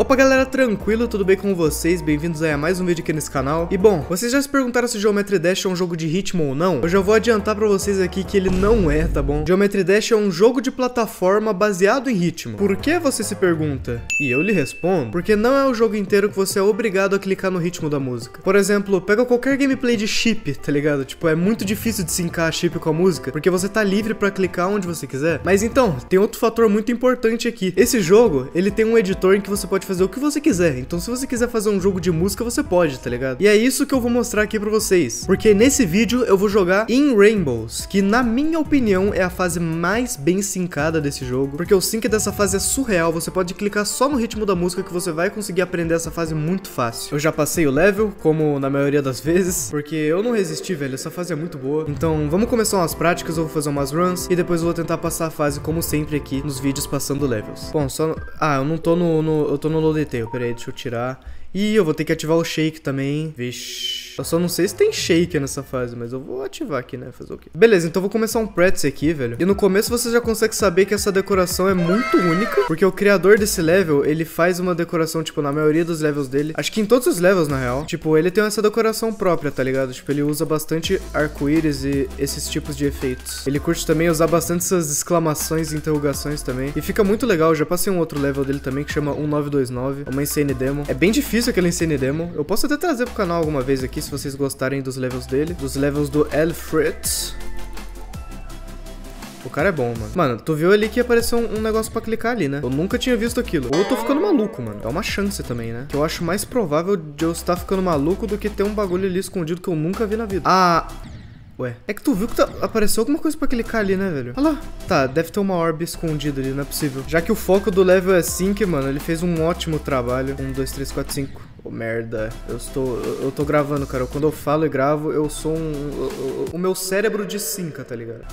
Opa galera, tranquilo? Tudo bem com vocês? Bem-vindos a mais um vídeo aqui nesse canal. E bom, vocês já se perguntaram se Geometry Dash é um jogo de ritmo ou não? Eu já vou adiantar pra vocês aqui que ele não é, tá bom? Geometry Dash é um jogo de plataforma baseado em ritmo. Por que você se pergunta? E eu lhe respondo, porque não é o jogo inteiro que você é obrigado a clicar no ritmo da música. Por exemplo, pega qualquer gameplay de chip, tá ligado? Tipo, é muito difícil de sincar chip com a música, porque você tá livre pra clicar onde você quiser. Mas então, tem outro fator muito importante aqui. Esse jogo, ele tem um editor em que você pode fazer o que você quiser. Então, se você quiser fazer um jogo de música, você pode, tá ligado? E é isso que eu vou mostrar aqui pra vocês. Porque nesse vídeo eu vou jogar In Rainbows, que na minha opinião é a fase mais bem sincada desse jogo. Porque o sync dessa fase é surreal. Você pode clicar só no ritmo da música que você vai conseguir aprender essa fase muito fácil. Eu já passei o level, como na maioria das vezes, porque eu não resisti, velho. Essa fase é muito boa. Então, vamos começar umas práticas, eu vou fazer umas runs e depois eu vou tentar passar a fase como sempre aqui nos vídeos passando levels. Bom, só... Ah, eu não tô no... no... Eu tô no load detail, peraí, deixa eu tirar. E eu vou ter que ativar o shake também. Vixe. Eu só não sei se tem shake nessa fase, mas eu vou ativar aqui, né? Fazer o quê? Beleza, então vou começar um pretz aqui, velho. E no começo você já consegue saber que essa decoração é muito única, porque o criador desse level, ele faz uma decoração, tipo, na maioria dos levels dele. Acho que em todos os levels, na real. Tipo, ele tem essa decoração própria, tá ligado? Tipo, ele usa bastante arco-íris e esses tipos de efeitos. Ele curte também usar bastante essas exclamações e interrogações também. E fica muito legal. Eu já passei um outro level dele também, que chama 1929. Uma Insane Demo. É bem difícil aquele Insane Demo. Eu posso até trazer pro canal alguma vez aqui, se vocês gostarem dos levels dele. Dos levels do Elfrit. O cara é bom, mano. Mano, tu viu ali que apareceu um, um, negócio pra clicar ali, né? Eu nunca tinha visto aquilo. Ou eu tô ficando maluco, mano. É uma chance também, né? Que eu acho mais provável de eu estar ficando maluco do que ter um bagulho ali escondido que eu nunca vi na vida. Ah... Ué, é que tu viu que tá, apareceu alguma coisa pra clicar ali, né, velho? Olha lá. Tá, deve ter uma orb escondida ali, não é possível. Já que o foco do level é sync, mano, ele fez um ótimo trabalho. Um, dois, três, quatro, cinco. Oh, merda, eu estou. Eu tô gravando, cara. Quando eu falo e gravo, eu sou um. O meu cérebro de cinca, tá ligado?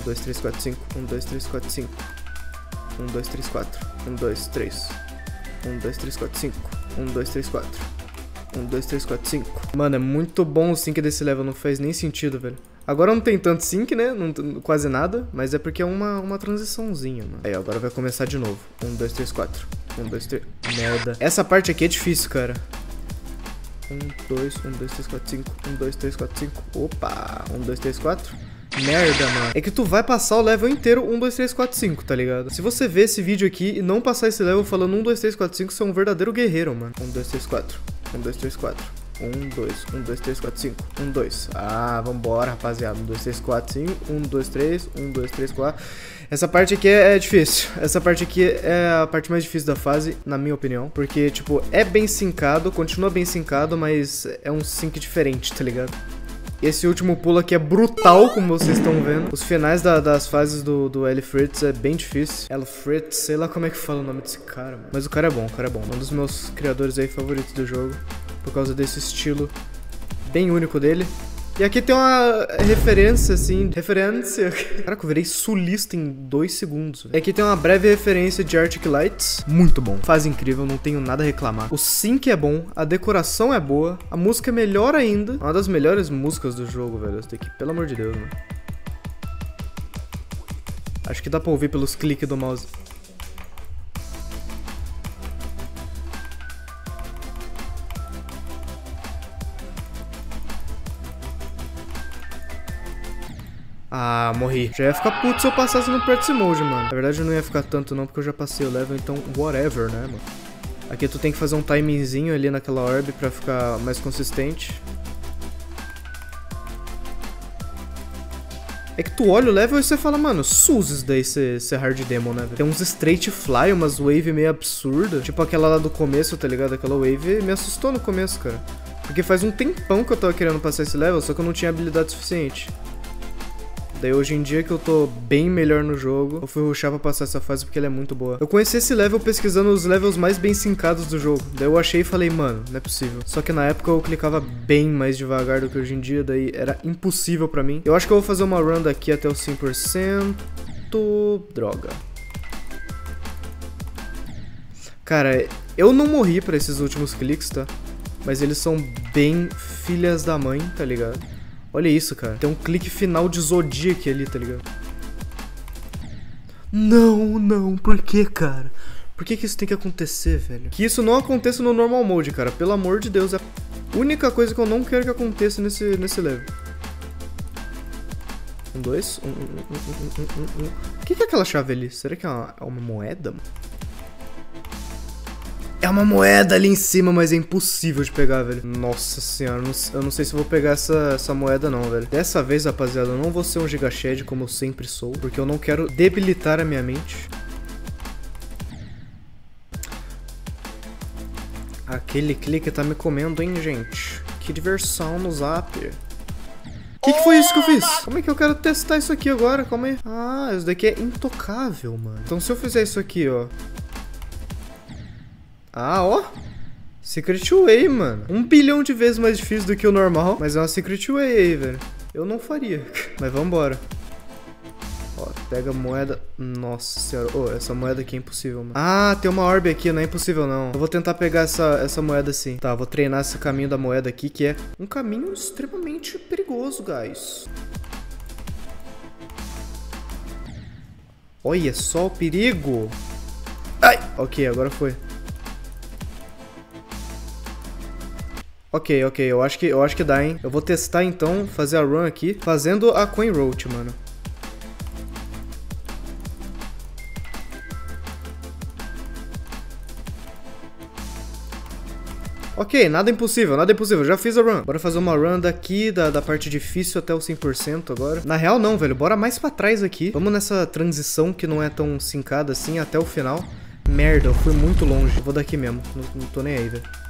1, 2, 3, 4, 5. 1, 2, 3, 4, 5. 1, 2, 3, 4. 1, 2, 3. 1, 2, 3, 4, 5. 1, 2, 3, 4. 1, 2, 3, 4, 5. Mano, é muito bom o sync desse level, não faz nem sentido, velho. Agora não tem tanto sync, né? Não, quase nada, mas é porque é uma, uma transiçãozinha, mano. Aí, agora vai começar de novo. 1, 2, 3, 4. 1, 2, 3. Merda. Essa parte aqui é difícil, cara. 1, 2, 1, 2, 3, 4, 5. 1, 2, 3, 4, 5. Opa! 1, 2, 3, 4. Merda, mano. É que tu vai passar o level inteiro 1, 2, 3, 4, 5, tá ligado? Se você ver esse vídeo aqui e não passar esse level falando 1, 2, 3, 4, 5, você é um verdadeiro guerreiro, mano. 1, 2, 3, 4. 1, 2, 3, 4. 1, 2, 1, 2, 3, 4, 5. 1, 2. Ah, vambora, rapaziada. 1, 2, 3, 4, 5. 1, 2, 3. 1, 2, 3, 4. Essa parte aqui é, é difícil. Essa parte aqui é a parte mais difícil da fase, na minha opinião. Porque, tipo, é bem sincado, continua bem sincado, mas é um sync diferente, tá ligado? Esse último pulo aqui é brutal, como vocês estão vendo. Os finais da, das fases do, do Elfritz é bem difícil. Elfritz, sei lá como é que fala o nome desse cara, mano. Mas o cara é bom, o cara é bom. Um dos meus criadores aí favoritos do jogo. Por causa desse estilo bem único dele. E aqui tem uma referência, assim, referência... Caraca, eu virei sulista em dois segundos. E aqui tem uma breve referência de Arctic Lights. Muito bom. Fase incrível, não tenho nada a reclamar. O sync é bom, a decoração é boa, a música é melhor ainda. Uma das melhores músicas do jogo, velho. Essa daqui, pelo amor de Deus, mano. Acho que dá pra ouvir pelos cliques do mouse. Ah, morri. Já ia ficar puto se eu passasse no Practice Mode, mano. Na verdade, eu não ia ficar tanto não, porque eu já passei o level, então whatever, né, mano? Aqui tu tem que fazer um timingzinho ali naquela orb pra ficar mais consistente. É que tu olha o level e você fala, mano, sus daí ser, ser hard demo, né? Tem uns straight fly, umas wave meio absurda. Tipo aquela lá do começo, tá ligado? Aquela wave me assustou no começo, cara. Porque faz um tempão que eu tava querendo passar esse level, só que eu não tinha habilidade suficiente. Daí hoje em dia que eu tô bem melhor no jogo, eu fui rushar pra passar essa fase porque ela é muito boa. Eu conheci esse level pesquisando os levels mais bem sincados do jogo. Daí eu achei e falei, mano, não é possível. Só que na época eu clicava bem mais devagar do que hoje em dia, daí era impossível pra mim. Eu acho que eu vou fazer uma run daqui até o 100%. Droga. Cara, eu não morri pra esses últimos cliques, tá? Mas eles são bem filhas da mãe, tá ligado? Olha isso, cara. Tem um clique final de Zodiac ali, tá ligado? Não, não. Por que, cara? Por que, que isso tem que acontecer, velho? Que isso não aconteça no normal mode, cara. Pelo amor de Deus, é a única coisa que eu não quero que aconteça nesse, nesse level. Um, dois. Um, um, um, um, um, um. O que, que é aquela chave ali? Será que é uma, é uma moeda? É uma moeda ali em cima, mas é impossível de pegar, velho. Nossa senhora, não, eu não sei se eu vou pegar essa, essa moeda não, velho. Dessa vez, rapaziada, eu não vou ser um gigashed como eu sempre sou, porque eu não quero debilitar a minha mente. Aquele clique tá me comendo, hein, gente? Que diversão no zap. O que, que, foi isso que eu fiz? Como é que eu quero testar isso aqui agora? Calma aí. Ah, isso daqui é intocável, mano. Então se eu fizer isso aqui, ó. Ah, ó. Secret Way, mano. Um bilhão de vezes mais difícil do que o normal. Mas é uma Secret Way aí, velho. Eu não faria. Mas vambora. Ó, pega moeda. Nossa senhora. Oh, essa moeda aqui é impossível, mano. Ah, tem uma orbe aqui. Não é impossível, não. Eu vou tentar pegar essa, essa moeda assim. Tá, vou treinar esse caminho da moeda aqui, que é um caminho extremamente perigoso, guys. Olha só o perigo. Ai! Ok, agora foi. Ok, ok, eu acho que eu acho que dá, hein? Eu vou testar então, fazer a run aqui, fazendo a Coin Roach, mano. Ok, nada impossível, nada impossível, já fiz a run. Bora fazer uma run daqui, da, da parte difícil até o 100% agora. Na real não, velho, bora mais pra trás aqui. Vamos nessa transição que não é tão sincada assim até o final. Merda, eu fui muito longe. Vou daqui mesmo, não, não tô nem aí, velho.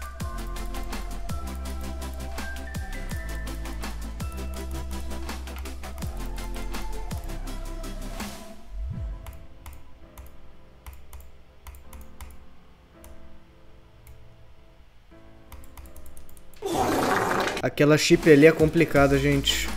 Aquela chip ali é complicada, gente.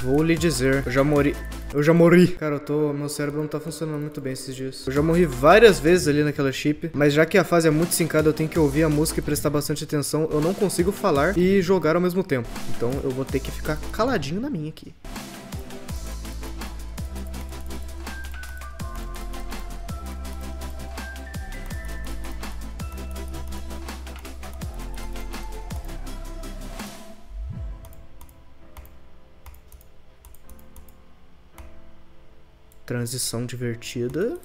Vou lhe dizer. Eu já morri. Eu já morri. Cara, eu tô. Meu cérebro não tá funcionando muito bem esses dias. Eu já morri várias vezes ali naquela chip. Mas já que a fase é muito sincada, eu tenho que ouvir a música e prestar bastante atenção. Eu não consigo falar e jogar ao mesmo tempo. Então eu vou ter que ficar caladinho na minha aqui. Transição divertida.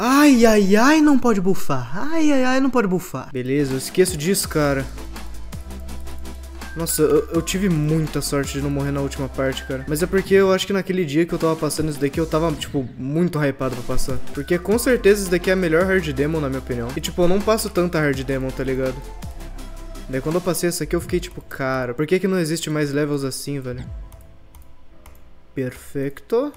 Ai, ai, ai, não pode bufar. Ai, ai, ai, não pode bufar. Beleza, eu esqueço disso, cara. Nossa, eu, eu, tive muita sorte de não morrer na última parte, cara. Mas é porque eu acho que naquele dia que eu tava passando isso daqui, eu tava, tipo, muito hypado pra passar. Porque com certeza isso daqui é a melhor hard demo, na minha opinião. E, tipo, eu não passo tanta hard demo, tá ligado? Daí quando eu passei essa aqui, eu fiquei tipo, cara, por que que não existe mais levels assim, velho? Perfeito.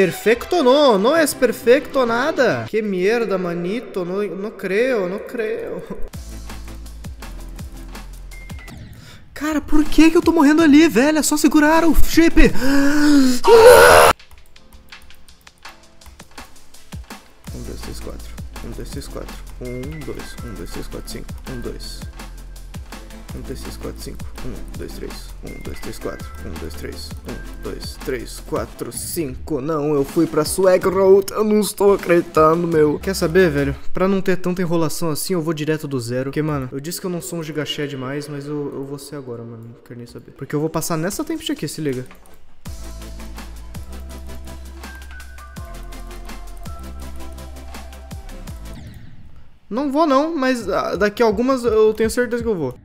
Perfecto no, no es perfecto nada. Que merda, manito, no, no creo, no creo. Cara, por que que eu tô morrendo ali, velho? É só segurar o chip. Um, dois, três, quatro. Um, dois, três, quatro. Um, dois. Um, dois, três, quatro, cinco. Um, dois. 1, 2, 3, 4, 5. 1, 2, 3. 1, 2, 3, 4. 1, 2, 3. 1, 2, 3, 4, 5. Não, eu fui pra Swag Road. Eu não estou acreditando, meu. Quer saber, velho? Pra não ter tanta enrolação assim, eu vou direto do zero. Porque, mano, eu disse que eu não sou um gigaché demais, mas eu, eu vou ser agora, mano. Não quero nem saber. Porque eu vou passar nessa tempo aqui, se liga. Não vou não, mas ah, daqui a algumas eu tenho certeza que eu vou.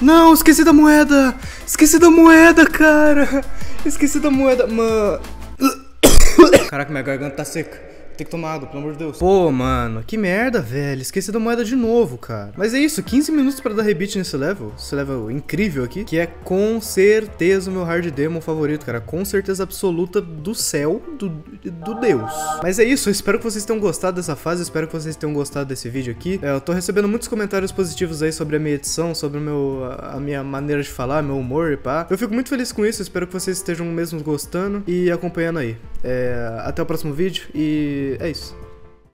Não, esqueci da moeda! Esqueci da moeda, cara! Esqueci da moeda, mano. Caraca, minha garganta tá seca. Tem que tomar pelo amor de Deus. Pô, mano, que merda, velho. Esqueci da moeda de novo, cara. Mas é isso, 15 minutos pra dar rebite nesse level. Esse level incrível aqui. Que é com certeza o meu hard demon favorito, cara. Com certeza absoluta do céu, do, do Deus. Mas é isso, eu espero que vocês tenham gostado dessa fase. Espero que vocês tenham gostado desse vídeo aqui. É, eu tô recebendo muitos comentários positivos aí sobre a minha edição, sobre o meu, a minha maneira de falar, meu humor e pá. Eu fico muito feliz com isso. Espero que vocês estejam mesmo gostando e acompanhando aí. É, até o próximo vídeo e é isso.